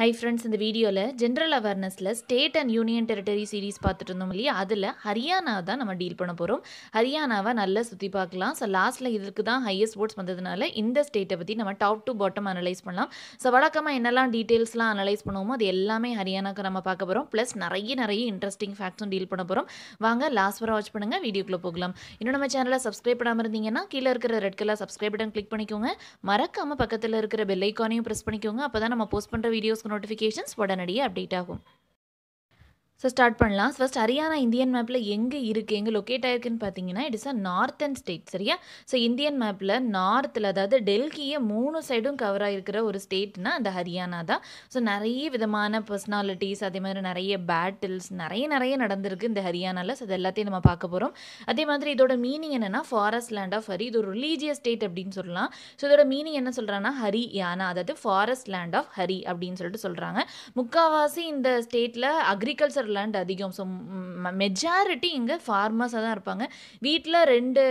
High friends இந்த வீடியோவில் general அவேர்னஸில் state and union territory series பார்த்துட்டு இருந்தோம் இல்லையா? அதில் ஹரியானா தான் நம்ம டீல் பண்ண போகிறோம் ஹரியானாவை நல்லா சுற்றி பார்க்கலாம். ஸோ லாஸ்ட்டில் இதுக்கு தான் ஹையஸ்ட் ஸ்போர்ட்ஸ் வந்ததுனால இந்த ஸ்டேட்டை பற்றி நம்ம டாப் டு பாட்டம் அனலைஸ் பண்ணலாம். ஸோ வழக்கமாக என்னெல்லாம் டீட்டெயில்ஸ்லாம் அனலைஸ் பண்ணுவோமோ அது எல்லாமே ஹரியானாக்கு நம்ம பார்க்க போகிறோம் ப்ளஸ் நிறைய நிறைய இன்ட்ரெஸ்டிங் ஃபேக்ட்ஸும் டீல் பண்ண போகிறோம் வாங்க லாஸ்ட் வர வாட்ச் பண்ணுங்கள் வீடியோக்குள்ளே போகலாம். இன்னும் நம்ம சேனலை சப்ஸ்கிரைப் பண்ணாமல் இருந்தீங்கன்னா கீழே இருக்கிற red colour subscribe button click பண்ணிக்கோங்க. மறக்காமல் பக்கத்தில் இருக்கிற பெல் ஐக்கானையும் ப்ரெஸ் பண்ணிக்கோங்க. அப்போ தான் நம்ம போஸ்ட் பண்ணுற வீடியோஸ்க்கு நோட்டிஃபிகேஷன்ஸ் உடனடியே அப்டேட் ஆகும். ஸோ ஸ்டார்ட் பண்ணலாம். ஃபர்ஸ்ட் ஹரியானா இந்தியன் மேப்பில் எங்கே இருக்குது எங்கே லொக்கேட் ஆயிருக்குன்னு பார்த்தீங்கன்னா இட்ஸ் அ நார்த்தன் ஸ்டேட் சரியா? ஸோ இந்தியன் மேப்பில் நார்த்தில் அதாவது டெல்லியை மூணு சைடும் கவர் ஆகிருக்கிற ஒரு ஸ்டேட்னா அந்த ஹரியானா தான். ஸோ நிறைய விதமான பர்சனாலிட்டிஸ் அதே மாதிரி நிறைய பேட்டில்ஸ் நிறைய நிறைய நடந்திருக்கு இந்த ஹரியானாவில் ஸோ அது எல்லாத்தையும் நம்ம பார்க்க போகிறோம் அதே மாதிரி இதோட மீனிங் என்னென்னா ஃபாரஸ்ட் லேண்ட் ஆஃப் ஹரி இது ஒரு ரிலீஜியஸ் ஸ்டேட் அப்படின்னு சொல்லலாம். ஸோ இதோட மீனிங் என்ன சொல்கிறாங்கன்னா ஹரி யானா அதாவது ஃபாரஸ்ட் லேண்ட் ஆஃப் ஹரி அப்படின்னு சொல்லிட்டு சொல்கிறாங்க முக்காவாசி இந்த ஸ்டேட்டில் அக்ரிகல்ச்சர் லேண்ட் அதிகம். ஸோ மெஜாரிட்டி இங்கே ஃபார்மர்ஸாக தான் இருப்பாங்க. வீட்டில் ரெண்டு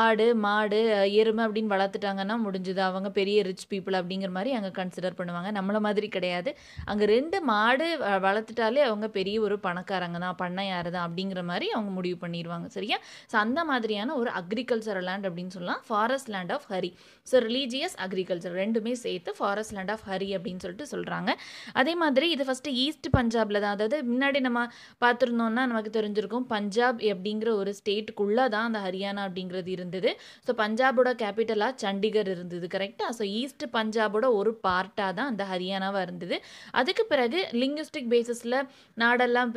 ஆடு மாடு எருமை அப்படின்னு வளர்த்துட்டாங்கன்னா முடிஞ்சுது. அவங்க பெரிய ரிச் பீப்புள் அப்படிங்கிற மாதிரி அங்கே கன்சிடர் பண்ணுவாங்க. நம்மள மாதிரி கிடையாது. அங்கே ரெண்டு மாடு வளர்த்துட்டாலே அவங்க பெரிய ஒரு பணக்காரங்க தான் பண்ணையாரு தான் அப்படிங்கிற மாதிரி அவங்க முடிவு பண்ணிடுவாங்க சரியா? ஸோ அந்த மாதிரியான ஒரு அக்ரிகல்ச்சர் லேண்ட் அப்படின்னு சொல்லலாம். Forest land of Hari so religious agriculture ரெண்டுமே சேர்த்து ஃபாரஸ்ட் லேண்ட் ஆஃப் ஹரி அப்படின்னு சொல்லிட்டு சொல்கிறாங்க அதே மாதிரி இது ஃபஸ்ட்டு ஈஸ்ட் பஞ்சாபில் தான். அதாவது முன்னாடி நம்ம பார்த்துருந்தோம்னா நமக்கு தெரிஞ்சிருக்கும் பஞ்சாப் அப்படிங்கிற ஒரு ஸ்டேட்டுக்குள்ளே தான் அந்த ஹரியானா அப்படிங்கிறது இருந்தது. ஸோ பஞ்சாபோட கேபிட்டலாக சண்டிகர் இருந்தது கரெக்டாக ஸோ ஈஸ்ட் பஞ்சாபோட ஒரு பார்ட்டாக தான் அந்த ஹரியானாவாக இருந்தது. அதுக்கு பிறகு லிங்குஸ்டிக் பேசிஸில் நாடெல்லாம்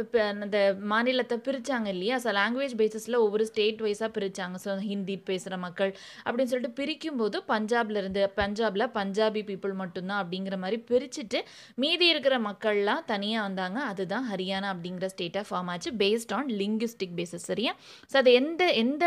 அந்த மாநிலத்தை பிரித்தாங்க இல்லையா? ஸோ லாங்குவேஜ் பேசிஸில் ஒவ்வொரு ஸ்டேட் வைஸாக பிரித்தாங்க ஸோ ஹிந்தி பேசுகிற மக்கள் அப்படின்னு சொல்லிட்டு பிரிக்கும் போது பஞ்சாப்ல இருந்து பஞ்சாபில் பஞ்சாபி பீப்புள் மட்டும்தான் அப்படிங்கிற மாதிரி பிரிச்சுட்டு மீதி இருக்கிற மக்கள்லாம் தனியாக வந்தாங்க. அதுதான் ஹரியானா அப்படிங்கிற ஸ்டேட்டாக ஃபார்ம் ஆச்சு பேஸ்ட் ஆன் லிங்குஸ்டிக் பேசிஸ் சரியா? ஸோ அது எந்த எந்த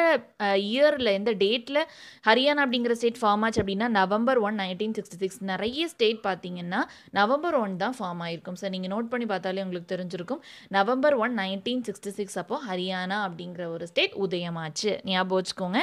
இயரில் எந்த டேட்டில் ஹரியானா அப்படிங்கிற ஸ்டேட் ஃபார்ம் ஆச்சு அப்படின்னா November one nineteen sixty six நிறைய ஸ்டேட் பார்த்தீங்கன்னா நவம்பர் ஒன் தான் ஃபார்ம் ஆயிருக்கும். ஸோ நீங்கள் நோட் பண்ணி பார்த்தாலே உங்களுக்கு தெரிஞ்சிருக்கும். November one nineteen sixty six அப்போ ஹரியானா அப்படிங்கிற ஒரு ஸ்டேட் உதயமாச்சு. ஞாபகம் வச்சுக்கோங்க.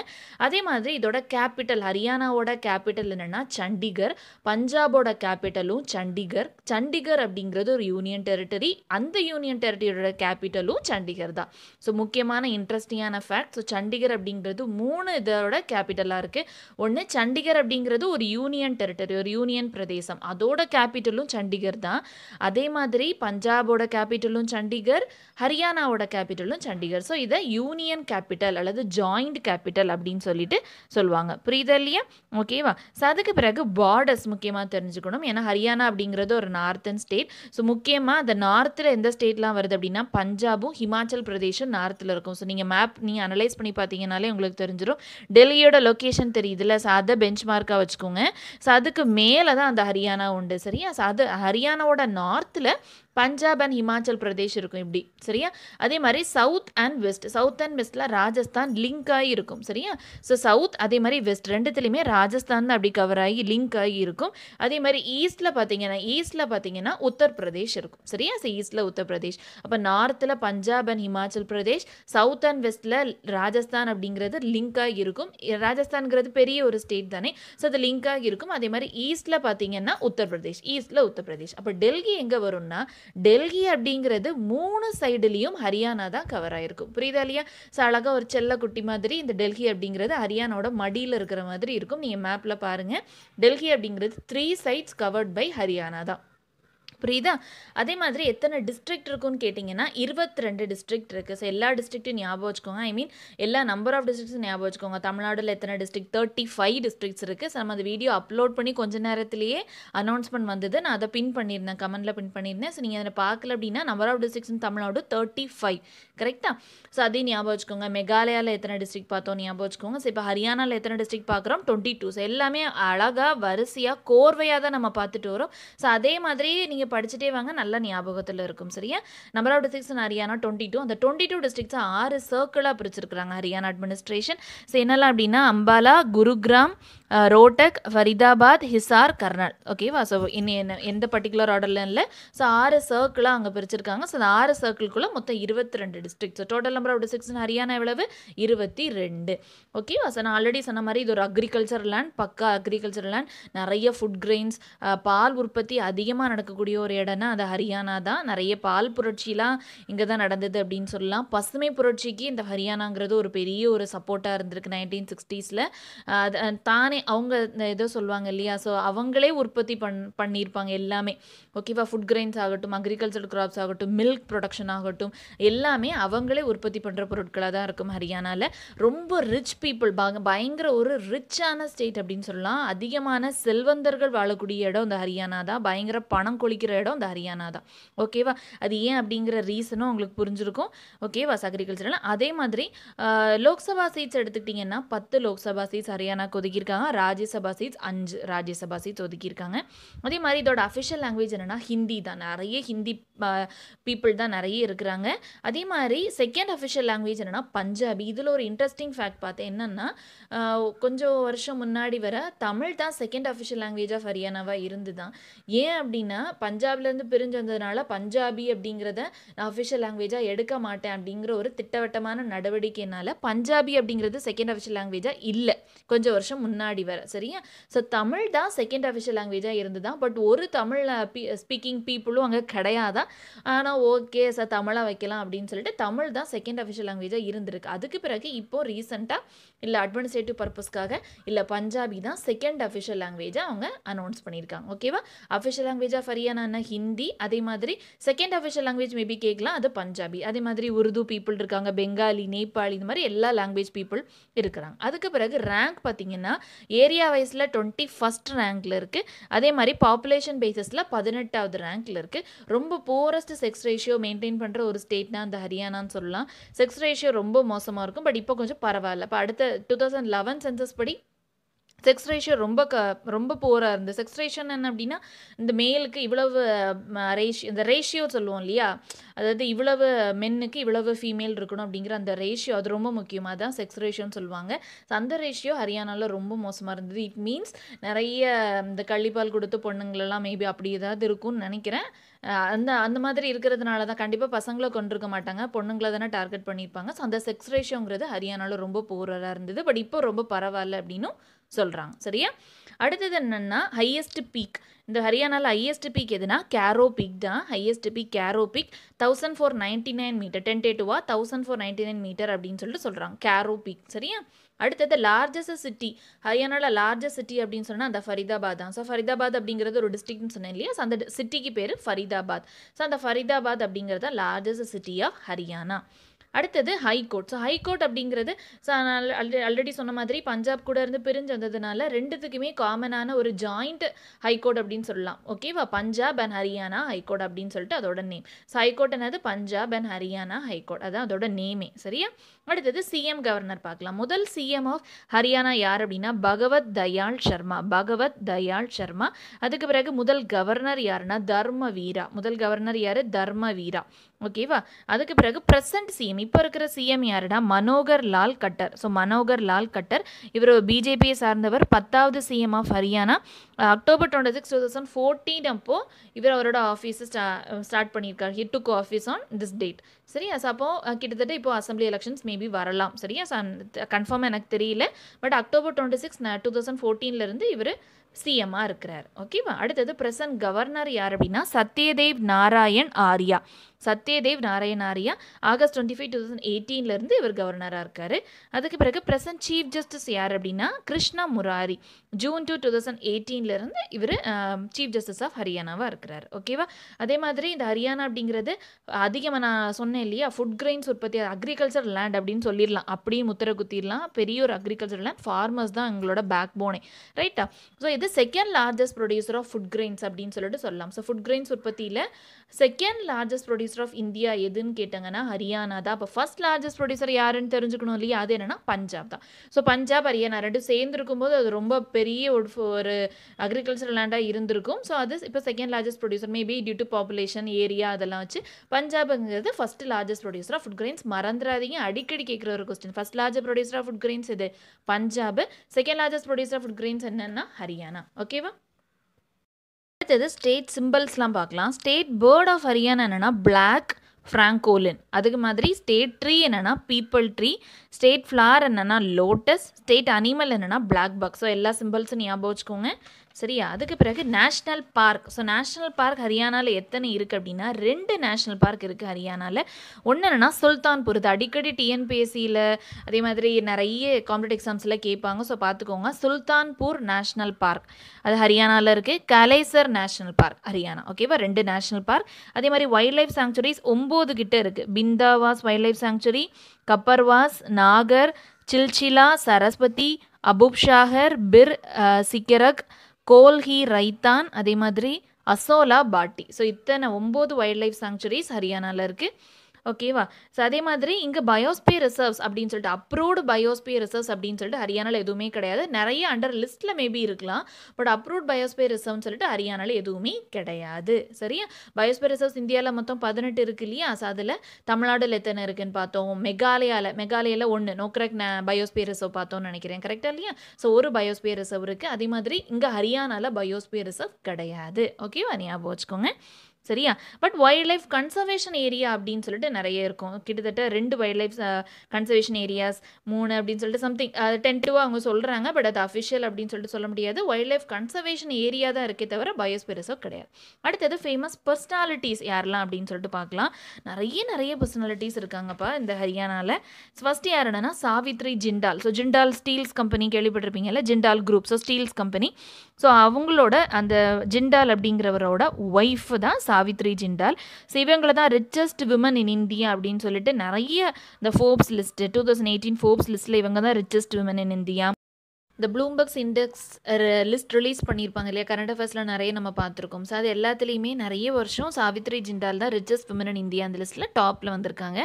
அதே மாதிரி இதோட கேபிட்டல் ஹரியானாவோட கேபிட்டல் என்னன்னா சண்டிகர் பஞ்சாபோட கேபிட்டலும் சண்டிகர். சண்டிகர் அப்படிங்கிறது ஒரு யூனியன் டெரிட்டரி அந்த யூனியன் டெரிட்டரியோட கேபிட்டலும் சண்டிகர் தான். ஸோ முக்கியமான இன்ட்ரெஸ்டிங்கான ஃபேக்ட் ஸோ சண்டிகர் அப்படிங்கிறது மூணு இதோட கேபிட்டலாக இருக்குது ஒன்று சண்டிகர் அப்படிங்கிறது ஒரு யூனியன் டெரிட்டரி ஒரு யூனியன் பிரதேசம். அதோட கேபிட்டலும் சண்டிகர் தான். அதே மாதிரி பஞ்சாபோட கேபிட்டலும் சண்டிகர் ஹரியானாவோட கேபிட்டலும் சண்டிகர் ஸோ இதை யூனியன் கேபிட்டல் அல்லது ஜாயிண்ட் கேபிட்டல் அப்படின்னு சொல்லிட்டு சொல்லுவாங்க. புரியுது இல்லையா? ஓகேவா ஸோ அதுக்கு பிறகு பார்டர்ஸ் முக்கியமாக தெரிஞ்சுக்கணும். ஏன்னா ஹரியானா அப்படிங்கிறது ஒரு நார்த்தன் ஸ்டேட் ஸோ முக்கியமாக அந்த நார்த்தில் எந்த ஸ்டேட்லாம் வருது? அப்படின்னா பஞ்சாபும் ஹிமாச்சல் பிரதேஷும் நார்த்தில் இருக்கும். ஸோ நீங்கள் மேப் நீங்கள் அனலைஸ் பண்ணி பார்த்தீங்கனாலே உங்களுக்கு தெரிஞ்சிடும் டெல்லியோட லொக்கேஷன் தெரியுதுல்ல. ஸோ அதை பெஞ்ச் மார்க்காக வச்சுக்கோங்க. ஸோ அதுக்கு மேலே தான் அந்த ஹரியானா உண்டு. சரியா? ஸோ அது ஹரியானாவோட நார்த்தில் பஞ்சாப் அண்ட் ஹிமாச்சல் பிரதேஷ் இருக்கும் இப்படி சரியா? அதே மாதிரி south and west south and வெஸ்ட்டில் Rajasthan link ஆகி இருக்கும் சரியா? ஸோ சவுத் அதே மாதிரி வெஸ்ட் ரெண்டுத்துலேயுமே ராஜஸ்தான் தான் அப்படி கவர் ஆகி லிங்க் ஆகி இருக்கும். அதே மாதிரி ஈஸ்ட்டில் பார்த்தீங்கன்னா ஈஸ்ட்டில் பார்த்தீங்கன்னா உத்தரப்பிரதேஷ் இருக்கும் சரியா? ஸோ ஈஸ்ட்டில் உத்தரப்பிரதேஷ். அப்போ நார்த்தில் Punjab and Himachal Pradesh south and வெஸ்ட்டில் Rajasthan அப்படிங்கிறது லிங்க் ஆகி இருக்கும். ராஜஸ்தான்ங்கிறது பெரிய ஒரு ஸ்டேட் தானே? ஸோ அது லிங்க் ஆகி இருக்கும். அதே மாதிரி ஈஸ்ட்டில் பார்த்தீங்கன்னா உத்தரப்பிரதேஷ் ஈஸ்ட்டில் உத்தரப்பிரதேஷ். அப்போ டெல்லி எங்கே வரும்னா டெல்லி அப்படிங்கிறது மூணு சைடுலேயும் ஹரியானா தான் கவர் ஆயிருக்கும். புரியுதா இல்லையா? ஸோ அழகாக ஒரு செல்ல குட்டி மாதிரி இந்த டெல்லி அப்படிங்கிறது ஹரியானாவோட மடியில் இருக்கிற மாதிரி இருக்கும். நீங்கள் மேப்பில் பாருங்கள் டெல்லி அப்படிங்கிறது three sides covered by Haryana தான். புரியுதா? அதே மாதிரி எத்தனை டிஸ்ட்ரிக்ட் இருக்குன்னு கேட்டிங்கன்னா இருபத்தி ரெண்டு டிஸ்ட்ரிக்ட் இருக்குது ஸோ எல்லா டிஸ்ட்ரிக்ட்டும் ஞாபகம் வச்சுக்கோங்க. ஐ மீன் எல்லா நம்பர் ஆஃப் டிஸ்ட்ரிக்ட்ஸும் ஞாபகம் வச்சுக்கோங்க. தமிழ்நாடுல எத்தனை டிஸ்ட்ரிக்ட் தேர்ட்டி ஃபைவ் டிஸ்ட்ரிக்ட்ஸ் இருக்குது ஸோ நம்ம அந்த வீடியோ அப்லோட் பண்ணி கொஞ்ச நேரத்திலேயே அனௌன்ஸ்மெண்ட் வந்தது. நான் அதை பின் பண்ணியிருந்தேன். கமெண்ட்டில் பின் பண்ணியிருந்தேன். ஸோ நீங்கள் அதை பார்க்கல அப்படின்னா number of districts Tamil Nadu thirty five கரெக்டாக ஸோ அதையும் ஞாபகம் வச்சுக்கோங்க. மெகாலயாவில் எத்தனை டிஸ்ட்ரிக்ட் பார்த்தோம் ஞாபகம் வச்சுக்கோங்க. ஸோ இப்போ ஹரியானாவில் எத்தனை டிஸ்ட்ரிக்ட் பார்க்குறோம்? டுவெண்ட்டி டூ ஸோ எல்லாமே அழகாக வரிசையாக கோர்வையாக தான் நம்ம பார்த்துட்டு வரோம். ஸோ அதே மாதிரி நீங்கள் படிச்சுட்டே வாங்க. நல்ல ஞாபகத்தில் இருக்கும். சரியா? Number of districts Haryana twenty two அந்த டுவெண்ட்டி டூ டிஸ்ட்ரிக்ஸை ஆறு சர்க்கிளாக பிரிச்சிருக்கிறாங்க ஹரியானா அட்மினிஸ்ட்ரேஷன் ஸோ என்னெல்லாம் அப்படின்னா? அம்பாலா குருகிராம் ரோட்டக் ஃபரிதாபாத் ஹிசார் கர்னால் ஓகேவா ஸோ இன்னும் என்ன எந்த பர்டிகுலர் ஆர்டரில் இல்லை. ஸோ ஆறு சர்க்கிளாக அங்கே பிரிச்சிருக்காங்க. ஸோ அந்த ஆறு சர்க்கிள்குள்ளே மொத்தம் இருபத்தி ரெண்டு district so total number of districts Haryana எவ்வளவு? இருபத்தி ரெண்டு ஓகேவா ஸோ நான் ஆல்ரெடி சொன்ன மாதிரி இது ஒரு அக்ரிகல்ச்சர் லேண்ட் பக்கா அக்ரிகல்ச்சர் லேண்ட் நிறைய ஃபுட் கிரெயின்ஸ் பால் உற்பத்தி அதிகமாக நடக்கக்கூடிய ஒரு இடம்னா அது ஹரியானா தான். நிறைய பால் புரட்சிலாம் இங்கே தான் நடந்தது அப்படின்னு சொல்லலாம். பசுமை புரட்சிக்கு இந்த ஹரியானாங்கிறது ஒரு பெரிய ஒரு சப்போர்ட்டாக இருந்திருக்கு நைன்டீன் சிக்ஸ்டீஸில். தானே அவங்க இந்த ஏதோ சொல்லுவாங்க இல்லையா? ஸோ அவங்களே உற்பத்தி பண் பண்ணியிருப்பாங்க எல்லாமே. ஓகேவா ஃபுட் கிரெயின்ஸ் ஆகட்டும் அக்ரிகல்ச்சர் கிராப்ஸ் ஆகட்டும் மில்க் ப்ரொடக்ஷன் ஆகட்டும் எல்லாமே அவங்களே உற்பத்தி பண்ணுற பொருட்களாக தான் இருக்கும் ஹரியானாவில் ரொம்ப ரிச் பீப்புள் பயங்கர ஒரு ரிச்சான ஸ்டேட் அப்படின்னு சொல்லலாம். அதிகமான செல்வந்தர்கள் வாழக்கூடிய இடம் இந்த ஹரியானா தான். பயங்கர பணம் கொளிக்கிற இடம் இந்த ஹரியானா தான். ஓகேவா அது ஏன் அப்படிங்கிற ரீசனும் உங்களுக்கு புரிஞ்சிருக்கும். ஓகேவா அக்ரிகல்ச்சரில் அதே மாதிரி லோக்சபா சீட்ஸ் எடுத்துக்கிட்டிங்கன்னா பத்து லோக்சபா சீட்ஸ் ஹரியானாக்கு ஒதுக்கியிருக்காங்க. ராஜ்யசபா சீட்ஸ் அஞ்சு ராஜ்யசபா சீட்ஸ் ஒதுக்கியிருக்காங்க. அதே மாதிரி இதோட அஃபிஷியல் லாங்குவேஜ் என்னன்னா ஹிந்தி தான். நிறைய ஹிந்தி பீப்புள் தான் நிறைய இருக்கிறாங்க. அதே மாதிரி செகண்ட் அஃபிஷியல் லாங்குவேஜ் என்னன்னா பஞ்சாபி. இதில் ஒரு இன்ட்ரெஸ்டிங் ஃபேக்ட் பார்த்தேன். என்னென்னா கொஞ்சம் வருஷம் முன்னாடி வர தமிழ் தான் செகண்ட் அஃபிஷியல் லாங்குவேஜ் ஆஃப் ஹரியானாவாக இருந்து தான் ஏன் அப்படின்னா பஞ்சாப்லேருந்து பிரிஞ்சு வந்ததுனால பஞ்சாபி அப்படிங்கிறத நான் அஃபிஷியல் லாங்குவேஜாக எடுக்க மாட்டேன் அப்படிங்கிற ஒரு திட்டவட்டமான நடவடிக்கைனால பஞ்சாபி அப்படிங்கிறது செகண்ட் அஃபிஷியல் லாங்குவேஜாக இல்லை. கொஞ்சம் வருஷம் முன்னாடி வர சரியா? ஸோ தமிழ் தான் செகண்ட் அஃபிஷியல் லாங்குவேஜாக இருந்து தான் பட் ஒரு தமிழ் ஸ்பீக்கிங் பீப்புளும் அங்கே கிடையாதான் ஆனால் ஓகே சார் தமிழாக வைக்கலாம் அப்படின்னு சொல்லிட்டு தமிழ் தான் செகண்ட் அஃபிஷியல் லாங்குவேஜாக இருந்திருக்கு. அதுக்கு பிறகு இப்போ ரீசெண்டாக இல்லை அட்மினிஸ்ட்ரேட்டிவ் பர்பஸ்க்காக இல்லை பஞ்சாபி தான் செகண்ட் அஃபிஷியல் லாங்குவேஜாக அவங்க அனௌன்ஸ் பண்ணியிருக்காங்க. ஓகேவா அஃபிஷியல் லாங்குவேஜாக ஃபரியானா ஹிந்தி அதே மாதிரி செகண்ட் அஃபிஷியல் லாங்குவேஜ் மேபி கேட்கலாம் அது பஞ்சாபி. அதே மாதிரி உருது பீப்புள் இருக்காங்க பெங்காலி நேபாளி இந்த மாதிரி எல்லா லாங்குவேஜ் பீப்புள் இருக்கிறாங்க. அதுக்கு பிறகு ரேங்க் பார்த்தீங்கன்னா ஏரியா வைஸில் டுவெண்ட்டி ஃபஸ்ட் ரேங்க்கில் இருக்குது அதே மாதிரி பாப்புலேஷன் பேசிஸில் பதினெட்டாவது ரேங்க்கில் இருக்குது ரொம்ப போரஸ்ட் செக்ஸ் ரேஷியோ மெயின்டைன் பண்ணுற ஒரு ஸ்டேட்னா அந்த ஹரியானான்னு சொல்லலாம். செக்ஸ் ரேஷியோ ரொம்ப மோசமாக இருக்கும். பட் இப்போ கொஞ்சம் பரவாயில்ல. இப்போ அடுத்த டூ தௌசண்ட் லெவன் சென்சஸ் படி செக்ஸ் ரேஷியோ ரொம்ப க ரொம்ப போராக இருந்து செக்ஸ் ரேஷன் என்ன அப்படின்னா இந்த மேலுக்கு இவ்வளவு ரேஷியோ இந்த ரேஷியோ சொல்லுவோம் இல்லையா? அதாவது இவ்வளவு மென்னுக்கு இவ்வளவு ஃபீமேல் இருக்கணும் அப்படிங்கிற அந்த ரேஷியோ அது ரொம்ப முக்கியமாக தான் செக்ஸ் ரேஷியோன்னு சொல்லுவாங்க. அந்த ரேஷியோ ஹரியானாவில் ரொம்ப மோசமாக இருந்தது. இட் மீன்ஸ் நிறைய இந்த கள்ளிப்பால் கொடுத்து பொண்ணுங்களெல்லாம் மேபி அப்படி ஏதாவது இருக்கும்னு நினைக்கிறேன். அந்த அந்த மாதிரி இருக்கிறதுனால தான் கண்டிப்பாக பசங்களை கொண்டிருக்க மாட்டாங்க. பொண்ணுங்களை தானே டார்கெட் பண்ணியிருப்பாங்க. ஸோ அந்த செக்ஸ் ரேஷியோங்கிறது ஹரியானாவில் ரொம்ப போராக இருந்தது. பட் இப்போ ரொம்ப பரவாயில்ல அப்படின்னும் சொல்கிறாங்க சரியா? அடுத்தது என்னென்னா ஹையஸ்ட் பீக் இந்த ஹரியானாவில் ஹையஸ்ட் பீக் எதுனா? கேரோ பீக் தான். Highest peak Karoh peak thousand four ninety nine metre டென்டேட்டுவா thousand four ninety nine metre அப்படின்னு சொல்லிட்டு சொல்கிறாங்க கேரோ பீக் சரியா? அடுத்தது லார்ஜஸ்ட் சிட்டி ஹரியானாவில் லார்ஜஸ்ட் சிட்டி அப்படின்னு சொன்னால் அந்த ஃபரிதாபாத் தான். ஸோ ஃபரிதாபாத் அப்படிங்கிறது ஒரு டிஸ்ட்ரிக்ட்னு சொன்னேன் இல்லையா? ஸோ அந்த சிட்டிக்கு பேர் ஃபரிதாபாத். ஸோ அந்த ஃபரிதாபாத் அப்படிங்கிறது லார்ஜஸ்ட் சிட்டி ஆஃப் ஹரியானா. அடுத்தது high court so high court அப்படிங்கிறது ஆல்ரெடி சொன்ன மாதிரி பஞ்சாப் கூட இருந்து பிரிஞ்சு வந்ததுனால ரெண்டுத்துக்குமே காமனான ஒரு ஜாயிண்ட் ஹைகோர்ட் அப்படின்னு சொல்லலாம். ஓகேவா பஞ்சாப் அண்ட் ஹரியானா ஹைகோர்ட் அப்படின்னு சொல்லிட்டு அதோட நேம் ஸோ ஹைகோர்ட் என்னது? பஞ்சாப் அண்ட் ஹரியானா ஹைகோர்ட் அதான் அதோட நேமே சரியா? அடுத்தது சிஎம் கவர்னர் பார்க்கலாம். முதல் சிஎம் ஆஃப் ஹரியானா யார் அப்படின்னா பகவத் தயாள் சர்மா. பகவத் தயாள் சர்மா. அதுக்கு பிறகு முதல் கவர்னர் யாருன்னா தர்ம வீரா முதல் கவர்னர் யார்? தர்ம வீரா ஓகேவா அதுக்கு பிறகு ப்ரெசன்ட் சிஎம் இப்போ இருக்கிற சிஎம் யாருன்னா மனோகர் லால் கட்டர். ஸோ மனோகர் லால் கட்டர். இவர் பிஜேபியை சார்ந்தவர். பத்தாவது CM of Haryana. October twenty six two thousand fourteen அப்போ இவர் அவரோட ஆஃபீஸை ஸ்டா ஸ்டார்ட் பண்ணியிருக்கார். Hit took office on this date சரியா? ஸோ அப்போ கிட்டத்தட்ட இப்போ அசம்பிளி எலெக்ஷன்ஸ் மேபி வரலாம். சரியா? கன்ஃபார்ம் எனக்கு தெரியல. But October twenty six two thousand ஃபோர்டீன்லேருந்து இவர் சிஎம்மாக இருக்கிறார். ஓகேவா அடுத்தது பிரசன்ட் கவர்னர் யார் அப்படின்னா Satyadev Narayan Arya. Satyadev Narayan Arya August twenty five two thousand எயிட்டீன்லேருந்து இவர் கவர்னராக இருக்கார். அதுக்கு பிறகு பிரசன்ட் சீஃப் ஜஸ்டிஸ் யார் அப்படின்னா Krishna Murari. June two two thousand எயிட்டீன்லேருந்து இவர் சீஃப் ஜஸ்டிஸ் ஆஃப் ஹரியானாவாக இருக்கிறார். ஓகேவா அதே மாதிரி இந்த ஹரியானா அப்படிங்கிறது அதிகமாக நான் சொன்னேன் இல்லையா ஃபுட் கிரெயின்ஸ் உற்பத்தி அக்ரிகல்ச்சர் லேண்ட் அப்படின்னு சொல்லிடலாம். அப்படியே முத்திர குத்திடலாம். பெரிய ஒரு அக்ரிகல்ச்சர் லேண்ட் ஃபார்மர்ஸ் தான் எங்களோட பேக் போனே ரைட்டா ஸோ இது second largest producer of food grains அப்படின்னு சொல்லிட்டு சொல்லலாம். ஸோ ஃபுட் கிரெயின்ஸ் உற்பத்தியில் second largest producer of India எதுன்னு கேட்டாங்கன்னா ஹரியானா தான். அப்போ ஃபர்ஸ்ட் லார்ஜஸ்ட் ப்ரொடியூசர் யாருன்னு தெரிஞ்சுக்கணும் இல்லையா? அது என்னன்னா பஞ்சாப் தான். ஸோ பஞ்சாப் ஹரியானா ரெண்டும் சேர்ந்துருக்கும் போது அது ரொம்ப பெரிய ஒரு ஒரு அக்ரிகல்ச்சர் லேண்டாக இருந்திருக்கும். ஸோ அது இப்போ second largest producer maybe due to population area அதெல்லாம் வச்சு பஞ்சாப்ங்கிறது first largest producer of food grains மறந்துடாதீங்க அடிக்கடி கேட்குற ஒரு question first largest producer of food grains இது Punjab. Second largest producer of food grains என்னன்னா ஹரியானா. ஓகேவா அடுத்தது ஸ்டேட் சிம்பிள்ஸ்லாம் பார்க்கலாம். ஸ்டேட் பேர்ட் ஆஃப் ஹரியானா என்னன்னா பிளாக் ஃப்ராங்கோலின் அதுக்கு மாதிரி ஸ்டேட் ட்ரீ என்னென்னா பீப்பிள் ட்ரீ ஸ்டேட் ஃப்ளார் என்னென்னா லோட்டஸ் ஸ்டேட் அனிமல் என்னென்னா பிளாக் பக் ஸோ எல்லா சிம்பிள்ஸும் ஞாபகம் வச்சுக்கோங்க. சரியா? அதுக்கு பிறகு national park so national park ஹரியானாவில் எத்தனை இருக்குது அப்படின்னா ரெண்டு நேஷ்னல் பார்க் இருக்குது ஹரியானாவில் ஒன்று என்னென்னா சுல்தான்பூர். இது அடிக்கடி டிஎன்பிஎஸ்சியில் அதே மாதிரி நிறைய காம்படிட் எக்ஸாம்ஸில் கேட்பாங்க. ஸோ பார்த்துக்கோங்க. சுல்தான்பூர் நேஷ்னல் பார்க் அது ஹரியானாவில் இருக்குது கலேசர் நேஷ்னல் பார்க் ஹரியானா. ஓகேவா ரெண்டு நேஷ்னல் பார்க் அதே மாதிரி வைல்ட் லைஃப் சாங்சுரிஸ் ஒம்பது கிட்ட இருக்குது Bhindawas wildlife sanctuary Khaparwas Nahar Chhilchhila Saraswati Abubshahar Bir Shikargah கோல்ஹி Raitan அதே மாதிரி அசோலா பாட்டி. ஸோ இத்தனை ஒம்பது வைல்ட் லைஃப் சாங்சுரிஸ் ஹரியானாவில் இருக்குது ஓகேவா ஸோ அதே மாதிரி இங்கே பயோஸ்பியர் ரிசர்வ்ஸ் அப்படின்னு சொல்லிட்டு அப்ரூவ்டு பயோஸ்பியர் ரிசர்வ்ஸ் அப்படின்னு சொல்லிட்டு ஹரியானாவில் எதுவுமே கிடையாது. நிறைய அண்டர் லிஸ்ட்டில் மேபி இருக்கலாம். பட் அப்ரூவ்ட் பயோஸ்பியர் ரிசர்வ்னு சொல்லிட்டு ஹரியானாவில் எதுவுமே கிடையாது. சரியா? பயோஸ்பியர் ரிசர்வ்ஸ் இந்தியாவில் மொத்தம் பதினெட்டு இருக்கு இல்லையா? ஸோ அதில் தமிழ்நாடுல எத்தனை இருக்குன்னு பார்த்தோம். மெகாலயாவில் மெகாலயாவில் ஒன்று நோக்ரக் பயோஸ்பியர் ரிசர்வ் பார்த்தோம்னு நினைக்கிறேன். கரெக்டாக இல்லையா? ஸோ ஒரு பயோஸ்பியர் ரிசர்வ் இருக்குது அதே மாதிரி இங்கே ஹரியானாவில் பயோஸ்பியர் ரிசர்வ் கிடையாது. ஓகேவா ஞாபகம் வச்சுக்கோங்க. சரியா? But wildlife conservation area அப்படின்னு சொல்லிட்டு நிறைய இருக்கும். கிட்டத்தட்ட ரெண்டு வைல்ட் லைஃப் கன்சர்வேஷன் ஏரியாஸ் மூணு அப்படின்னு சொல்லிட்டு சம்திங் டென்டிவாக அவங்க சொல்கிறாங்க பட் அது அஃபிஷியல் அப்படின்னு சொல்லிட்டு சொல்ல முடியாது. வைல்ட் லைஃப் கன்சர்வேஷன் ஏரியா தான் இருக்கே தவிர பயோஸ்பெரிஸோ கிடையாது. அடுத்தது ஃபேமஸ் பர்சனாலிட்டிஸ் யாரெல்லாம் அப்படின்னு சொல்லிட்டு பார்க்கலாம். நிறைய நிறைய பர்சனாலிட்டிஸ் இருக்காங்கப்பா இந்த ஹரியானாவில் ஃபர்ஸ்ட் யார் என்னன்னா Savitri Jindal. So Jindal steels company கேள்விப்பட்டிருப்பீங்கல்ல? Jindal group so steels company so அவங்களோட அந்த ஜிண்டால் அப்படிங்கிறவரோட ஒய்ஃப் தான் சாவித்ரி ஜிண்டால். ஸோ இவங்கள தான் ரிச்சஸ்ட் விமன் இன் இந்தியா அப்படின்னு சொல்லிட்டு நிறைய இந்த Forbes list two thousand eighteen Forbes லிஸ்ட்டில் இவங்க தான் ரிச்சஸ்ட் விமன் இன் இந்தியா இந்த ப்ளூம்பர்க்ஸ் இண்டெக்ஸ் லிஸ்ட் ரிலீஸ் பண்ணியிருப்பாங்க இல்லையா? கரண்ட் அஃபேர்ஸில் நிறைய நம்ம பார்த்துருக்கோம். ஸோ அது எல்லாத்துலேயுமே நிறைய வருஷம் சாவித்ரி ஜிண்டால் தான் ரிச்சஸ்ட் விமன் இன் இந்தியா அந்த லிஸ்ட்டில் டாப்பில் வந்திருக்காங்க.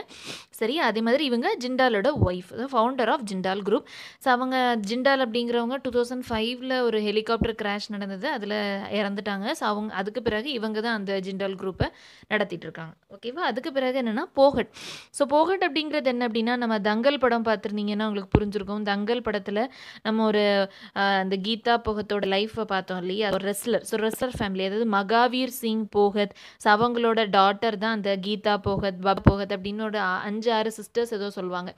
சரி அதே மாதிரி இவங்க ஜிண்டாலோட wife founder of Jindal group so அவங்க ஜிண்டால் அப்படிங்கிறவங்க டூ தௌசண்ட் ஃபைவ்ல ஒரு ஹெலிகாப்டர் கிராஷ் நடந்தது. அதில் இறந்துட்டாங்க. ஸோ அவங்க அதுக்கு பிறகு இவங்க தான் அந்த ஜிண்டால் குரூப்பை நடத்திட்டு இருக்காங்க. ஓகேவா அதுக்கு பிறகு என்னென்னா போகட். ஸோ போகட் அப்படிங்கிறது என்ன அப்படின்னா நம்ம தங்கல் படம் பார்த்துருந்தீங்கன்னா உங்களுக்கு புரிஞ்சிருக்கும். தங்கல் படத்தில் நம்ம ஒரு அந்த கீதா போகத்தோட லைஃப்பை பார்த்தோம் இல்லையா? ஒரு ரெஸ்லர் ஸோ ரெஸ்லர் ஃபேமிலி அதாவது மகாவீர் சிங் போகத் ஸோ அவங்களோட டாட்டர் தான் அந்த கீதா போகத் பப் போகத் அப்படின்னு ஒரு அஞ்சு ஆறு சிஸ்டர்ஸ் ஏதோ சொல்லுவாங்க.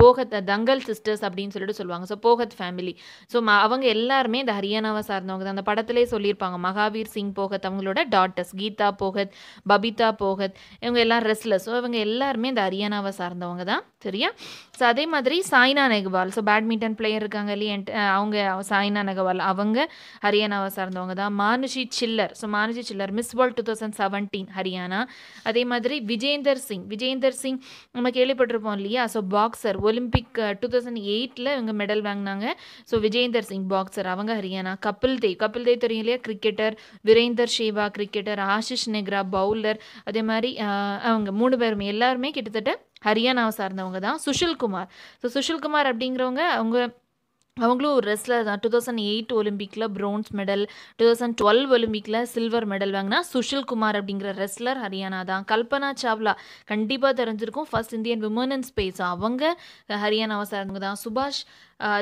போகத் தங்கல் சிஸ்டர்ஸ் அப்படின்னு சொல்லிட்டு சொல்லுவாங்க. ஸோ போகத் ஃபேமிலி ஸோ அவங்க எல்லாருமே இந்த ஹரியானாவை சார்ந்தவங்க தான். அந்த படத்திலே சொல்லியிருப்பாங்க. மகாவீர் சிங் போகத் அவங்களோட டாட்டர்ஸ் கீதா போகத் பபிதா போகத் இவங்க எல்லாம் ரெஸ்லஸ் ஸோ இவங்க எல்லாருமே இந்த ஹரியானாவை சார்ந்தவங்க தான். சரியா? ஸோ அதே மாதிரி Saina Nehwal. So badminton player இருக்காங்க இல்லையா? அவங்க சாய்னா நெகவால். அவங்க ஹரியானாவை சார்ந்தவங்க தான். Manushi Chhillar. So Manushi Chhillar Miss World two thousand seventeen Haryana. அதே மாதிரி விஜேந்தர் சிங். விஜேந்தர் சிங் நம்ம கேள்விப்பட்டிருப்போம் இல்லையா? So boxer Olympic two thousand எயிட்டில் இவங்க மெடல் வாங்கினாங்க. ஸோ விஜேந்தர் சிங் பாக்ஸர் அவங்க ஹரியானா. கபில் தேவ் கபில் தேவ் தெரியும் இல்லையா? Cricketer Virender Sehwag cricketer Ashish Nehra bowler அதே மாதிரி அவங்க மூணு பேருமே எல்லாருமே கிட்டத்தட்ட ஹரியானாவை சார்ந்தவங்க தான். சுஷில் குமார். ஸோ சுஷில்குமார் அப்படிங்கிறவங்க அவங்க அவங்களும் ஒரு ரெஸ்லர் தான். டூ தௌசண்ட் எயிட் ஒலிம்பிக்கில் bronze medal two thousand twelve ஒலிம்பிக்கில் சில்வர் மெடல் வாங்கினா சுஷில் குமார் அப்படிங்கிற ரெஸ்லர் ஹரியானா தான். கல்பனா சாவ்லா கண்டிப்பாக தெரிஞ்சிருக்கும். First Indian women in space அவங்க ஹரியானாவை சார்ந்தவங்க தான். சுபாஷ்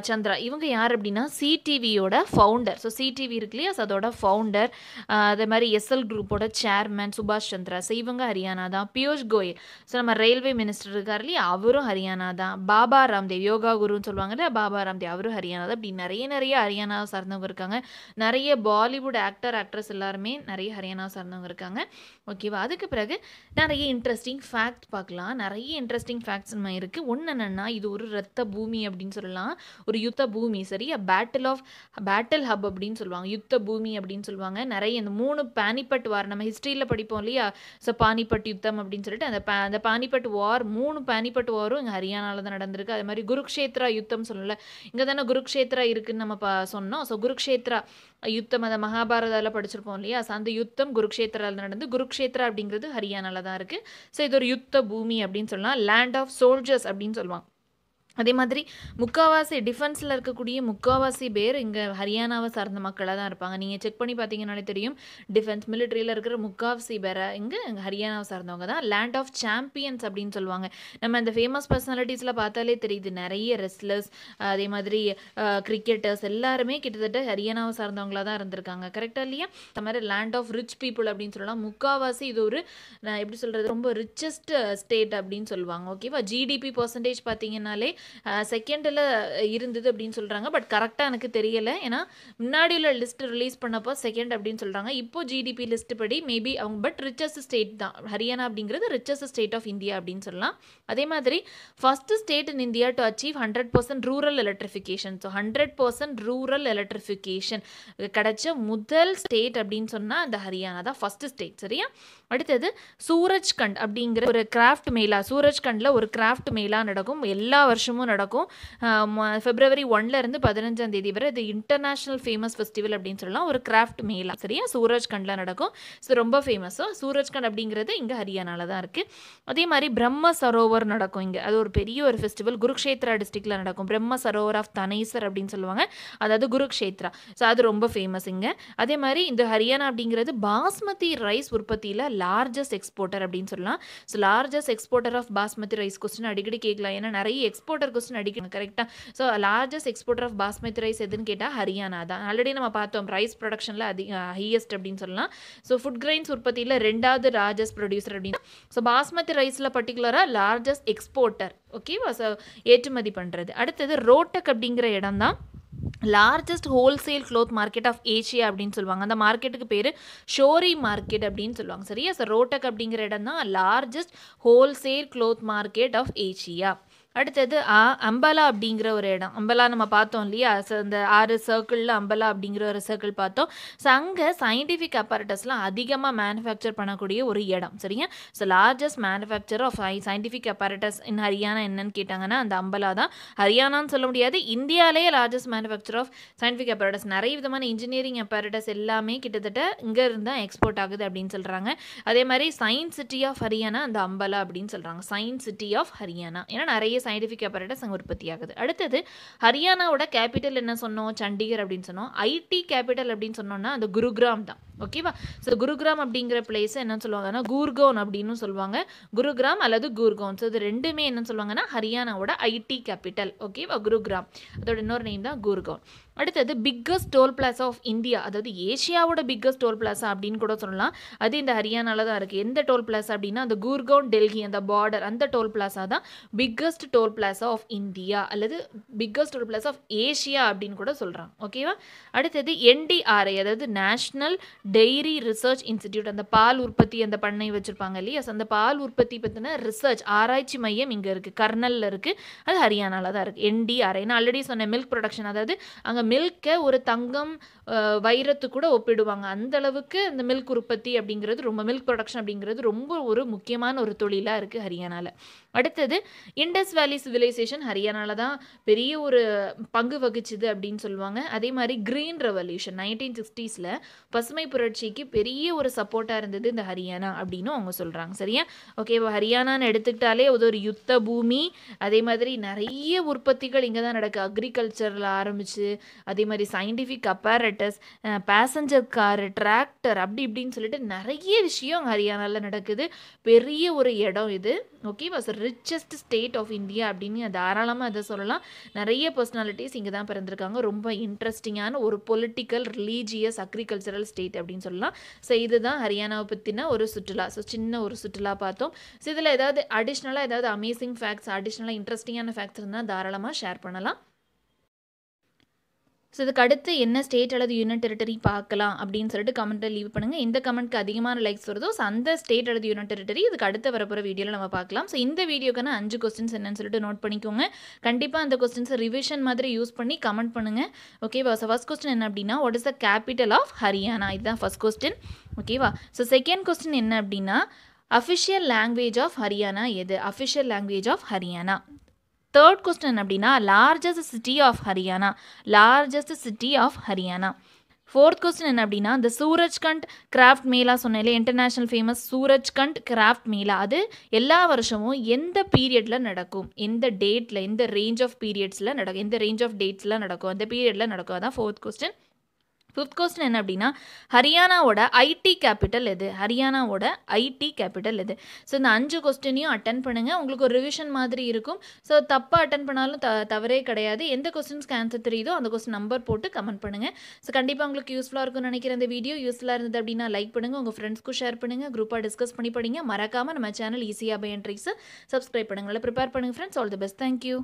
சந்திரா. இவங்க யார் அப்படின்னா சிடிவியோட ஃபவுண்டர் ஸோ சிடிவி இருக்கு இல்லையா அதோட ஃபவுண்டர் அதே மாதிரி எஸ்எல் குரூப்போட சேர்மேன் சுபாஷ் சந்திரா. ஸோ இவங்க ஹரியானா தான். பியூஷ் கோயல். ஸோ நம்ம ரயில்வே மினிஸ்டர் இருக்கார் இல்லையா? அவரும் ஹரியானா தான். பாபா ராம்தேவ் யோகா குருன்னு சொல்லுவாங்க இல்லையா? பாபா ராம்தேவ் அவரும் ஹரியானா தான். அப்படி நிறைய நிறைய ஹரியானா சார்ந்தவங்க இருக்காங்க. நிறைய பாலிவுட் ஆக்டர் ஆக்ட்ரஸ் எல்லாருமே நிறைய ஹரியானா சார்ந்தவங்க இருக்காங்க. ஓகேவா அதுக்கு பிறகு நிறைய இன்ட்ரெஸ்டிங் ஃபேக்ட் பார்க்கலாம். நிறைய இன்ட்ரெஸ்டிங் ஃபேக்ட்ஸ் நம்ம இருக்குது ஒன்று என்னென்னா இது ஒரு ரத்த பூமி அப்படின்னு சொல்லலாம். ஒரு யுத்த பூமி சரியா பேட்டில் ஆஃப் பேட்டில் ஹப் அப்படின்னு சொல்லுவாங்க. யுத்த பூமி அப்படின்னு சொல்லுவாங்க. நிறைய இந்த மூணு பானிபட் வார் நம்ம ஹிஸ்ட்ரியில் படிப்போம் இல்லையா? ஸோ பானிபட் யுத்தம் அப்படின்னு சொல்லிட்டு அந்த பா அந்த பானிபட் வார் மூணு பானிபட் வாரும் இங்கே ஹரியானாவில் தான் நடந்திருக்கு. அது மாதிரி குருக்ஷேத்ரா யுத்தம் சொல்லல இங்கே தானே குருக்ஷேத்ரா இருக்குன்னு நம்ம பா சொன்னோம். ஸோ குருக்ஷேத்ரா யுத்தம் அந்த மகாபாரதாவில் படிச்சிருப்போம் இல்லையா? ஸோ அந்த யுத்தம் குருக்ஷேத்ராவில் நடந்து குருக்ஷேத்ரா அப்படிங்கிறது ஹரியானாவில் தான் இருக்குது ஸோ இது ஒரு யுத்த பூமி அப்படின்னு சொல்லலாம். லேண்ட் ஆஃப் சோல்ஜர்ஸ் அப்படின்னு சொல்லுவாங்க. அதே மாதிரி முக்காவாசி டிஃபென்ஸில் இருக்கக்கூடிய முக்காவாசி பேர் இங்கே ஹரியானாவை சார்ந்த மக்களாக தான் இருப்பாங்க. நீங்கள் செக் பண்ணி பார்த்தீங்கன்னாலே தெரியும் டிஃபென்ஸ் மிலிட்ரியில் இருக்கிற முக்காவாசி பேரை இங்கே ஹரியானாவை சார்ந்தவங்க தான். லேண்ட் ஆஃப் சாம்பியன்ஸ் அப்படின்னு சொல்லுவாங்க. நம்ம இந்த ஃபேமஸ் பர்சனாலிட்டிஸில் பார்த்தாலே தெரியுது. நிறைய ரெஸ்லர்ஸ் அதே மாதிரி கிரிக்கெட்டர்ஸ் எல்லாருமே கிட்டத்தட்ட ஹரியானாவை சார்ந்தவங்களாக தான் இருந்திருக்காங்க. கரெக்டாக இல்லையா? அந்த மாதிரி லேண்ட் ஆஃப் ரிச் பீப்புள் அப்படின்னு சொல்லலாம். முக்காவாசி இது ஒரு நான் எப்படி சொல்கிறது ரொம்ப ரிச்சஸ்ட் ஸ்டேட் அப்படின்னு சொல்லுவாங்க. ஓகேவா ஜிடிபி பர்சன்டேஜ் பார்த்தீங்கன்னாலே செகண்டில் இருந்தது அப்படின்னு சொல்கிறாங்க பட் கரெக்டாக எனக்கு தெரியலை. ஏன்னா முன்னாடி உள்ள லிஸ்ட் ரிலீஸ் பண்ணப்போ செகண்ட் அப்படின்னு சொல்கிறாங்க இப்போ ஜிடிபி லிஸ்ட் படி மேபி அவங்க பட் ரிச்சஸ்ட் ஸ்டேட் தான். ஹரியானா அப்படிங்கிறது ரிச்சஸ்ட் ஸ்டேட் ஆஃப் இந்தியா அப்படின்னு சொல்லலாம். அதே மாதிரி first state in India to achieve hundred percent rural electrification so hundred percent rural electrification கிடைச்ச முதல் ஸ்டேட் அப்படின்னு சொன்னால் அந்த ஹரியானா தான். ஃபஸ்ட்டு ஸ்டேட் சரியா? அடுத்தது சூரஜ்கண்ட் அப்படிங்கிற ஒரு கிராஃப்ட் மேலா சூரஜ்கண்டில் ஒரு கிராஃப்ட் மேலா நடக்கும். எல்லா வருஷமும் நடக்கும். பிப்ரவரி ஒன்ல இருந்து பதினஞ்சாம் தேதி வரை இது இன்டர்நேஷ்னல் ஃபேமஸ் ஃபெஸ்டிவல் அப்படின்னு சொல்லலாம். ஒரு கிராஃப்ட் மேலா சரியா? சூரஜ்கண்டில் நடக்கும். ஸோ ரொம்ப ஃபேமஸோ சூரஜ்கண்ட் அப்படிங்கிறது இங்கே ஹரியானாவில் தான் இருக்குது அதே மாதிரி பிரம்ம சரோவர் நடக்கும் இங்கே. அது ஒரு பெரிய ஒரு ஃபெஸ்டிவல் குருக்ஷேத்ரா டிஸ்ட்ரிக்டில் நடக்கும். பிரம்ம சரோவர் ஆஃப் தனேசர் அப்படின்னு சொல்லுவாங்க. அதாவது குருக்ஷேத்ரா. ஸோ அது ரொம்ப ஃபேமஸ் இங்கே. அதே மாதிரி இந்த ஹரியானா அப்படிங்கிறது பாஸ்மதி ரைஸ் உற்பத்தியில் லார்ஜஸ்ட் எக்ஸ்போர்ட்டர் அப்படின்னு சொல்லலாம். So largest exporter of basmati rice question அடிக்கடி கேட்கலாம். ஏன்னா நிறைய எக்ஸ்போர்ட்டர் கொஸ்டின் அடிக்கணும் கரெக்டாக so largest exporter of basmati rice எதுன்னு கேட்டால் ஹரியானா தான். ஆல்ரெடி நம்ம பார்த்தோம் ரைஸ் ப்ரொடக்ஷனில் அதிக ஹையஸ்ட் அப்படின்னு சொல்லலாம். ஸோ ஃபுட் கிரைன்ஸ் உற்பத்தியில் ரெண்டாவது லார்ஜஸ்ட் ப்ரொடியூசர் அப்படின்னு. ஸோ பாஸ்மதி ரைஸில் பர்டிகுலராக லார்ஜஸ்ட் எக்ஸ்போர்ட்டர் ஓகேவா ஸோ ஏற்றுமதி பண்ணுறது அடுத்தது ரோட்டக் அப்படிங்கிற இடம் தான். Largest wholesale cloth market of Asia அப்படின்னு சொல்லுவாங்க. அந்த மார்க்கெட்டுக்கு பேர் ஷோரி மார்க்கெட் அப்படின்னு சொல்லுவாங்க. சரியா? ஸோ ரோட்டக் அப்படிங்கிற இடம் தான் largest wholesale cloth market of Asia அடுத்தது ஆ அம்பலா அப்படிங்கிற ஒரு இடம். அம்பலா நம்ம பார்த்தோம் இல்லையா? ஸோ இந்த ஆறு சர்க்கிளில் அம்பலா அப்படிங்கிற ஒரு சர்க்கிள் பார்த்தோம். ஸோ அங்கே சயின்டிஃபிக் அப்பரட்டஸ்லாம் அதிகமாக மேனுஃபேக்சர் பண்ணக்கூடிய ஒரு இடம். சரியா? So largest manufacture of scientific apparatus in Haryana என்னன்னு கேட்டாங்கன்னா அந்த அம்பலா தான். ஹரியானான்னு சொல்ல முடியாது. இந்தியாவிலேயே largest manufacture of scientific apparatus நிறைய விதமான இன்ஜினியரிங் அப்பரட்டஸ் எல்லாமே கிட்டத்தட்ட இங்கே இருந்தால் எக்ஸ்போர்ட் ஆகுது அப்படின்னு சொல்கிறாங்க அதே மாதிரி சயின்ஸ் சிட்டி ஆஃப் ஹரியானா அந்த அம்பலா அப்படின்னு சொல்கிறாங்க சயின்ஸ் சிட்டி ஆஃப் ஹரியானா ஏன்னா நிறைய சயின்டிஃபிக் அப்பரேட்டஸ் அங்கே உற்பத்தி ஆகுது. அடுத்தது ஹரியானாவோட கேபிட்டல் என்ன சொன்னோம்? சண்டிகர் அப்படின்னு சொன்னோம். ஐடி கேபிட்டல் அப்படின்னு சொன்னோம்னா அந்த குருகிராம் தான். ஓகேவா ஸோ குருகிராம் அப்படிங்கிற பிளேஸ் என்ன சொல்லுவாங்கன்னா கூர்கோன் அப்படின்னு சொல்லுவாங்க. குருகிராம் அல்லது கூர்கோன். ஸோ இது ரெண்டுமே என்ன சொல்லுவாங்கன்னா ஹரியானாவோட ஐடி கேபிட்டல் ஓகேவா குருகிராம். அதோட இன்னொரு நேம் தான் கூர்கோன். அடுத்தது biggest toll plaza of India அதாவது ஏஷியாவோட பிக்கஸ்ட் டோல் பிளாசா அப்படின்னு கூட சொல்லலாம். அது இந்த ஹரியானாவில் தான் இருக்குது எந்த டோல் பிளாசா அப்படின்னா அந்த குர்கவுன் டெல்லி அந்த பார்டர் அந்த டோல் பிளாசா தான் biggest toll plaza of India அல்லது biggest toll plaza of Asia அப்படின்னு கூட சொல்கிறாங்க ஓகேவா அடுத்தது என்டிஆர்ஐ அதாவது நேஷ்னல் டெய்ரி ரிசர்ச் இன்ஸ்டிடியூட் அந்த பால் உற்பத்தி அந்த பண்ணை வச்சுருப்பாங்க இல்லையா? அந்த பால் உற்பத்தி பற்றின ரிசர்ச் ஆராய்ச்சி மையம் இங்கே இருக்குது கர்னலில் இருக்குது அது ஹரியானாவில் தான் இருக்குது என்டிஆர்ஐ நான் ஆல்ரெடி சொன்னேன் மில்க் ப்ரொடக்ஷன் அதாவது அங்கே மில்க்கை ஒரு தங்கம் வைரத்து கூட ஒப்பிடுவாங்க. அந்த அளவுக்கு இந்த மில்க் உற்பத்தி அப்படிங்கிறது ரொம்ப மில்க் ப்ரொடக்ஷன் அப்படிங்கிறது ரொம்ப ஒரு முக்கியமான ஒரு தொழிலாக இருக்குது ஹரியானாவில் அடுத்தது இண்டஸ் வேலி சிவிலைசேஷன் ஹரியானாவில் தான் பெரிய ஒரு பங்கு வகிச்சுது அப்படின்னு சொல்லுவாங்க. அதே மாதிரி க்ரீன் ரெவல்யூஷன் நைன்டீன் சிக்ஸ்டீஸில் பசுமை புரட்சிக்கு பெரிய ஒரு சப்போர்ட்டாக இருந்தது இந்த ஹரியானா அப்படின்னு அவங்க சொல்கிறாங்க சரியா? ஓகே ஹரியானான்னு எடுத்துக்கிட்டாலே அது ஒரு யுத்த பூமி அதே மாதிரி நிறைய உற்பத்திகள் இங்கே தான் நடக்குது அக்ரிகல்ச்சரில் ஆரம்பித்து அதே மாதிரி scientific apparatus passenger car tractor அப்படி இப்படின்னு சொல்லிட்டு நிறைய விஷயம் ஹரியானாவில் நடக்குது. பெரிய ஒரு இடம் இது. ஓகேவா sir richest state of India அப்படின்னு தாராளமாக அதை சொல்லலாம். நிறைய பர்சனாலிட்டிஸ் இங்கே தான் பிறந்திருக்காங்க. ரொம்ப இன்ட்ரெஸ்டிங்கான ஒரு பொலிட்டிக்கல் ரிலீஜியஸ் அக்ரிகல்ச்சரல் ஸ்டேட் அப்படின்னு சொல்லலாம். ஸோ இதுதான் ஹரியானாவை பற்றின ஒரு சுற்றுலா. ஸோ சின்ன ஒரு சுற்றுலா பார்த்தோம். ஸோ இதில் ஏதாவது அடிஷ்னலாக ஏதாவது அமேசிங் ஃபேக்ட்ஸ் அடிஷ்னலாக இன்ட்ரெஸ்டிங்கான ஃபேக்ட்ஸ் இருந்தால் தாராளமாக ஷேர் பண்ணலாம். ஸோ இதுக்கு அடுத்து என்ன ஸ்டேட் அல்லது யூனியன் டெரிட்டரி பார்க்கலாம் அப்படின்னு சொல்லிட்டு கமெண்ட்டில் லீவ் பண்ணுங்கள் எந்த கமெண்ட்க்கு அதிகமான லைக்ஸ் வருதோ ஸோ அந்த ஸ்டேட் அல்லது யூனியன் டெரிட்டரி இதுக்கு அடுத்து வரப்போகிற வீடியோவில் நம்ம பார்க்கலாம். ஸோ இந்த வீடியோக்கான அஞ்சு கொஸ்டின்ஸ் என்னன்னு சொல்லிட்டு நோட் பண்ணிக்கோங்க. கண்டிப்பாக அந்த கொஸ்டின்ஸை ரிவிஷன் மாதிரி யூஸ் பண்ணி கமெண்ட் பண்ணுங்கள் ஓகேவா ஸோ ஃபஸ்ட் கொஸ்டின் என்ன அப்படின்னா what is the capital of Haryana இதுதான் ஃபஸ்ட் கொஸ்டின் ஓகேவா ஸோ செகண்ட் கொஸ்டின் என்ன அப்படின்னா அஃபிஷியல் லாங்குவேஜ் ஆஃப் ஹரியானா எது? Official language of Haryana third question அப்படின்னா largest city of Haryana largest city of Haryana fourth question என்ன அப்படின்னா இந்த சூரஜ்கண்ட் கிராஃப்ட் மேலா சொன்னேன் இன்டர்நேஷ்னல் ஃபேமஸ் சூரஜ்கண்ட் கிராஃப்ட் மேலா அது எல்லா வருஷமும் எந்த பீரியடில் நடக்கும்? எந்த டேட்டில் எந்த ரேஞ்ச் ஆஃப் பீரியட்ஸில் நடக்கும்? எந்த ரேஞ்ச் ஆஃப் டேட்ஸில் நடக்கும்? அந்த பீரியடில் நடக்கும்? அதான் ஃபோர்த் கொஸ்டின் ஃபிஃப்த் கொஸ்டின் என்ன அப்படின்னா ஹரியானாவோட ஐடி கேபிட்டல் எது? ஹரியானாவோட ஐடி கேபிட்டல் எது? ஸோ இந்த அஞ்சு கொஸ்டினையும் அட்டன் பண்ணுங்கள் உங்களுக்கு ஒரு ரிவிஷன் மாதிரி இருக்கும். ஸோ தப்பாக அட்டன் பண்ணாலும் த தவறே கிடையாது. எந்த கொஸ்டின்ஸ்க்கு ஆன்சர் தெரியுதோ அந்த கொஸ்டின் நம்பர் போட்டு கமெண்ட் பண்ணுங்கள் ஸோ கண்டிப்பாக உங்களுக்கு யூஸ்ஃபுல்லாக இருக்கும்னு நினைக்கிற இந்த வீடியோ யூஸ்ஃபுல்லாக இருந்தது அப்படின்னா லைக் பண்ணுங்கள் உங்கள் ஃப்ரெண்ட்ஸ்க்கும் ஷேர் பண்ணுங்கள் குரூப்பாக டிஸ்கஸ் பண்ணி படிங்க. மறக்காமல் நம்ம சேனல் ஈஸியாக பை என்ட்ரிஸ் சப்ஸ்கிரைப் பண்ணுங்கள் ப்ரிப்பேர் பண்ணுங்கள் friends all the best thank you